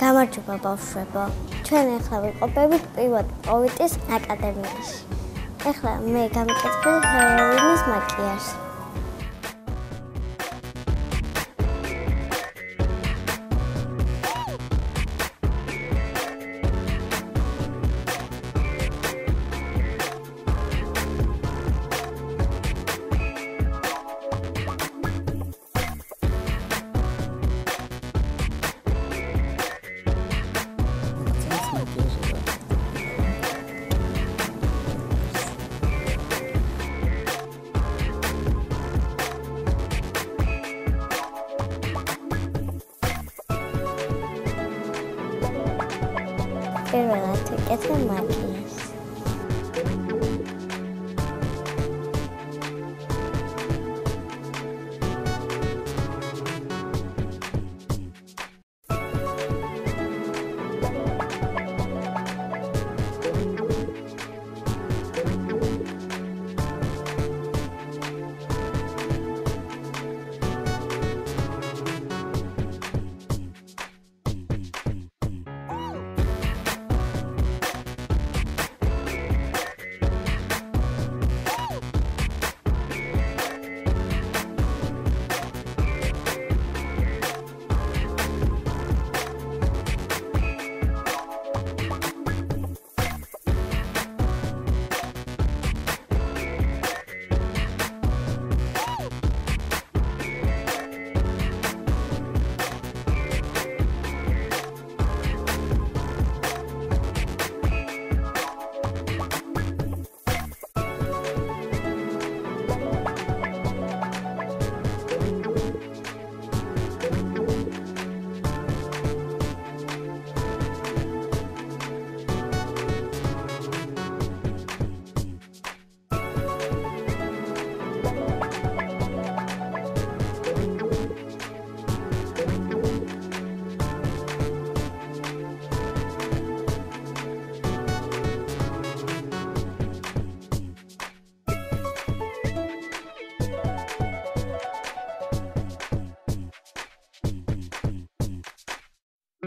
გამარჯობა ბავშვებო. ჩვენ ახლა ვიყოფებით პრივატ პოვიტის აკადემიაში. ახლა მე გამიკეთებ ჰელოვინის მაკიაჟს. Cinderella to get some lucky.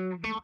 Mm-hmm.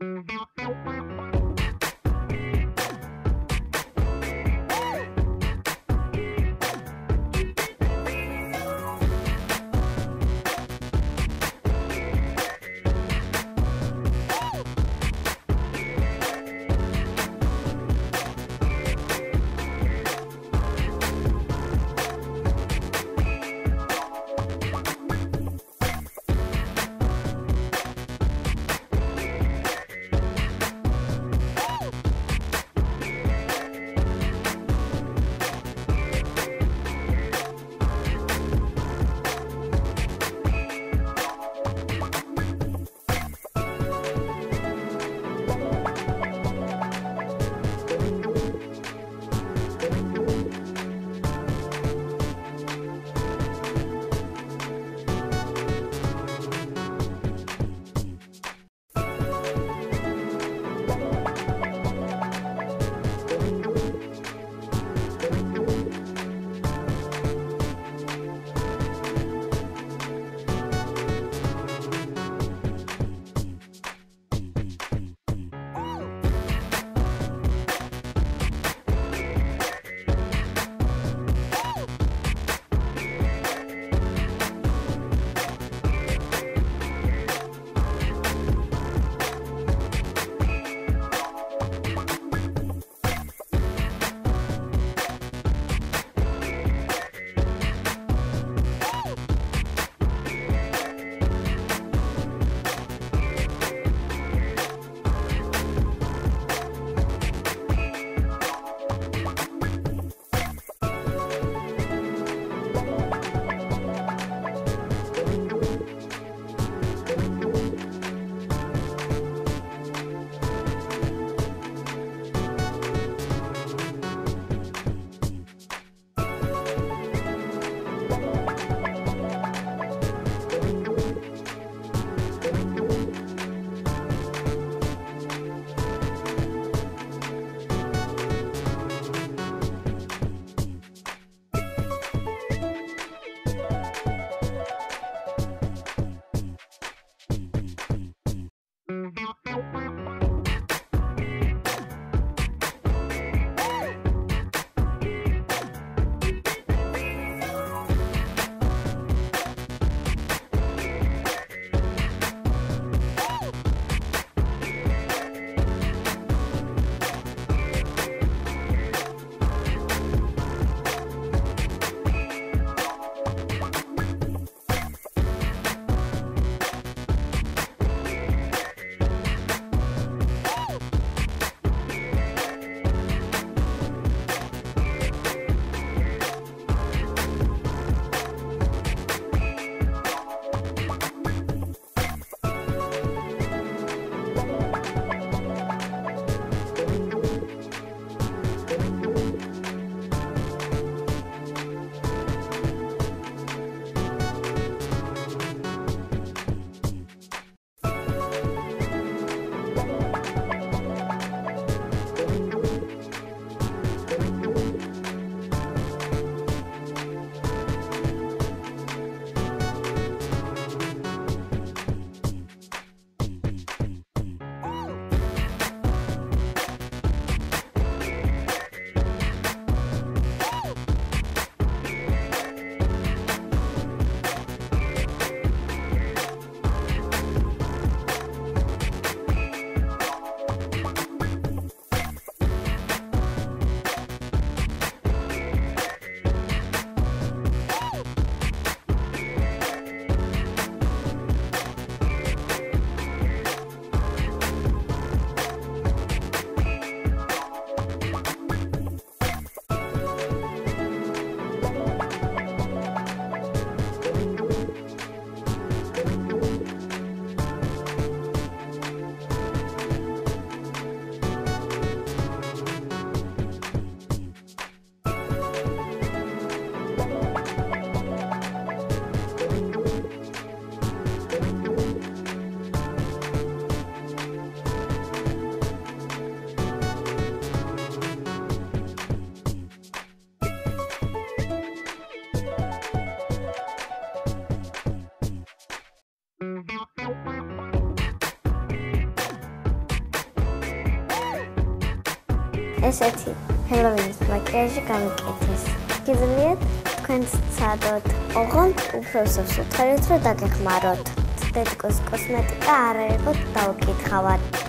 Música ესეთი ჰელოვინის მაკიაჟი გამიკეთეს. გიძლიათ თქვენც ცადოთ. ოღონდ უფროსებს უთხრით რომ დაგეხმაროთ. დედკოს კოსმეტიკა არ ერგოთ დაუკითხავად.